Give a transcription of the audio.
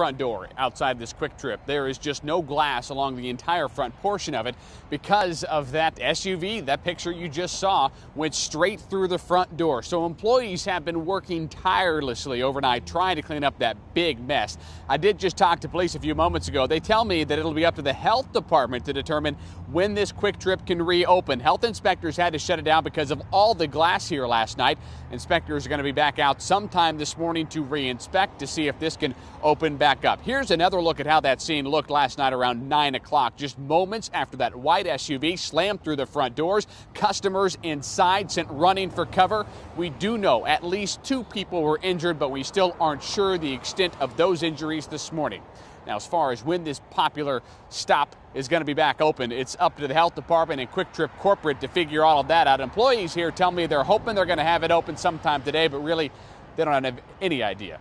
front door outside this QuikTrip. There is just no glass along the entire front portion of it because of that SUV. That picture you just saw went straight through the front door. So employees have been working tirelessly overnight trying to clean up that big mess. I did just talk to police a few moments ago. They tell me that it'll be up to the health department to determine when this QuikTrip can reopen. Health inspectors had to shut it down because of all the glass here last night. Inspectors are going to be back out sometime this morning to re-inspect to see if this can open back up. Here's another look at how that scene looked last night around 9 o'clock, just moments after that white SUV slammed through the front doors. Customers inside sent running for cover. We do know at least two people were injured, but we still aren't sure the extent of those injuries this morning. Now, as far as when this popular stop is going to be back open, it's up to the health department and QuikTrip Corporate to figure all of that out. Employees here tell me they're hoping they're going to have it open sometime today, but really, they don't have any idea.